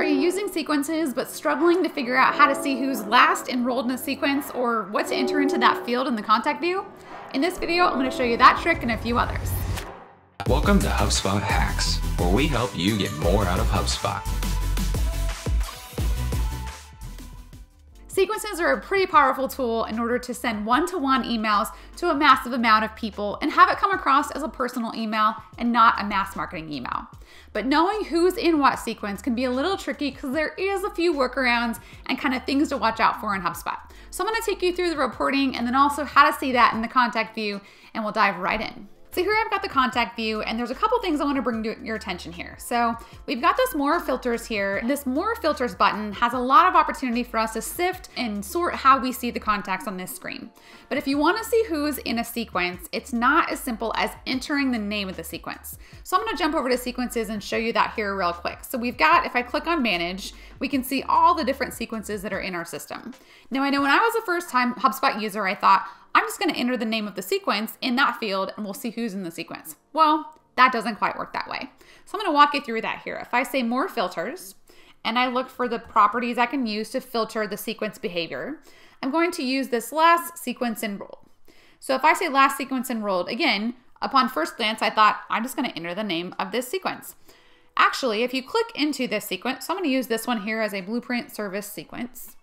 Are you using sequences but struggling to figure out how to see who's last enrolled in a sequence or what to enter into that field in the contact view? In this video, I'm going to show you that trick and a few others. Welcome to HubSpot Hacks, where we help you get more out of HubSpot. Sequences are a pretty powerful tool in order to send one to one emails to a massive amount of people and have it come across as a personal email and not a mass marketing email. But knowing who's in what sequence can be a little tricky because there is a few workarounds and kind of things to watch out for in HubSpot. So I'm going to take you through the reporting and then also how to see that in the contact view, and we'll dive right in. So here I've got the contact view and there's a couple things I wanna bring to your attention here. So we've got this more filters here. This more filters button has a lot of opportunity for us to sift and sort how we see the contacts on this screen. But if you wanna see who's in a sequence, it's not as simple as entering the name of the sequence. So I'm gonna jump over to sequences and show you that here real quick. So we've got, if I click on manage, we can see all the different sequences that are in our system. Now I know when I was a first time HubSpot user, I thought, I'm just gonna enter the name of the sequence in that field and we'll see who's in the sequence. Well, that doesn't quite work that way. So I'm gonna walk you through that here. If I say more filters and I look for the properties I can use to filter the sequence behavior, I'm going to use this last sequence enrolled. So if I say last sequence enrolled, again, upon first glance, I thought I'm just gonna enter the name of this sequence. Actually, if you click into this sequence, so I'm gonna use this one here as a blueprint service sequence.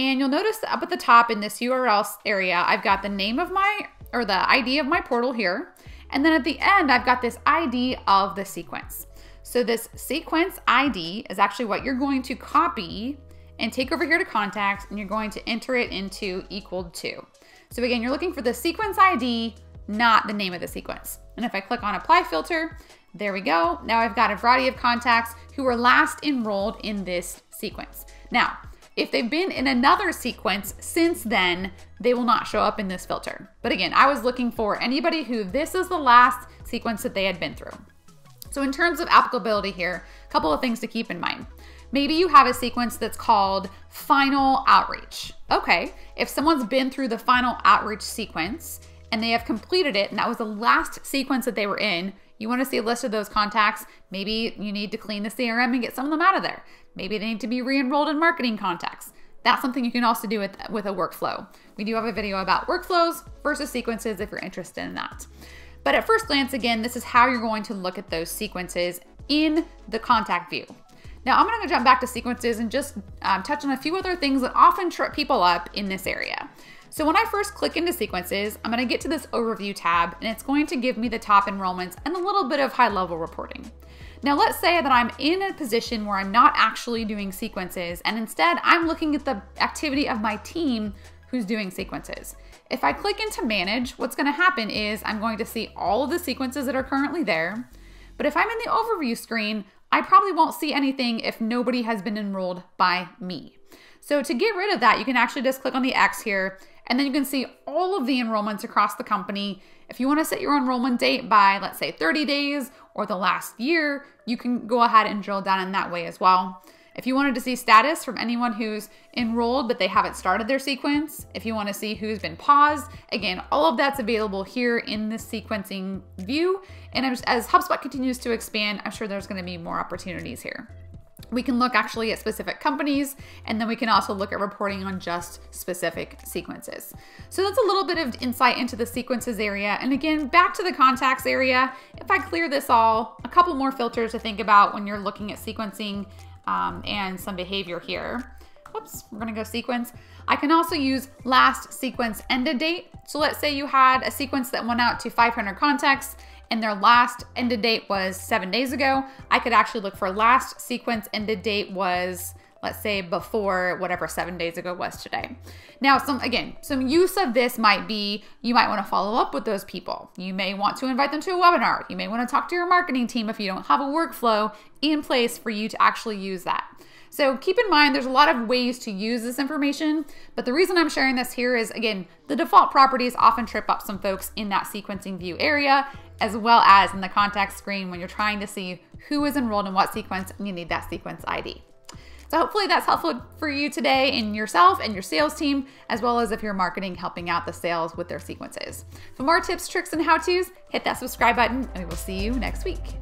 And you'll notice up at the top in this URL area, I've got the name of my, or the ID of my portal here. And then at the end, I've got this ID of the sequence. So this sequence ID is actually what you're going to copy and take over here to contacts and you're going to enter it into equal to. So again, you're looking for the sequence ID, not the name of the sequence. And if I click on apply filter, there we go. Now I've got a variety of contacts who were last enrolled in this sequence. Now, if they've been in another sequence since then, they will not show up in this filter. But again, I was looking for anybody who this is the last sequence that they had been through. So in terms of applicability here, a couple of things to keep in mind. Maybe you have a sequence that's called final outreach. Okay, if someone's been through the final outreach sequence and they have completed it and that was the last sequence that they were in, you want to see a list of those contacts. Maybe you need to clean the CRM and get some of them out of there. Maybe they need to be re-enrolled in marketing contacts. That's something you can also do with, with a workflow. We do have a video about workflows versus sequences if you're interested in that. But at first glance, again, this is how you're going to look at those sequences in the contact view. Now I'm gonna jump back to sequences and just um, touch on a few other things that often trip people up in this area. So when I first click into sequences, I'm gonna get to this overview tab and it's going to give me the top enrollments and a little bit of high level reporting. Now let's say that I'm in a position where I'm not actually doing sequences and instead I'm looking at the activity of my team who's doing sequences. If I click into manage, what's gonna happen is I'm going to see all of the sequences that are currently there. But if I'm in the overview screen, I probably won't see anything if nobody has been enrolled by me. So to get rid of that, you can actually just click on the X here and then you can see all of the enrollments across the company. If you want to set your enrollment date by, let's say, 30 days or the last year, you can go ahead and drill down in that way as well. If you wanted to see status from anyone who's enrolled but they haven't started their sequence, if you want to see who's been paused, again, all of that's available here in the sequencing view. And as HubSpot continues to expand, I'm sure there's going to be more opportunities here. We can look actually at specific companies, and then we can also look at reporting on just specific sequences. So that's a little bit of insight into the sequences area. And again, back to the contacts area, if I clear this all, a couple more filters to think about when you're looking at sequencing um, and some behavior here. Whoops, we're gonna go sequence. I can also use last sequence ended date. So let's say you had a sequence that went out to 500 contacts and their last ended date was seven days ago, I could actually look for last sequence ended date was let's say before whatever seven days ago was today. Now, some again, some use of this might be you might want to follow up with those people. You may want to invite them to a webinar. You may want to talk to your marketing team if you don't have a workflow in place for you to actually use that. So keep in mind, there's a lot of ways to use this information, but the reason I'm sharing this here is again, the default properties often trip up some folks in that sequencing view area, as well as in the contact screen when you're trying to see who is enrolled in what sequence and you need that sequence ID. So hopefully that's helpful for you today in yourself and your sales team, as well as if you're marketing helping out the sales with their sequences. For more tips, tricks, and how-tos, hit that subscribe button and we will see you next week.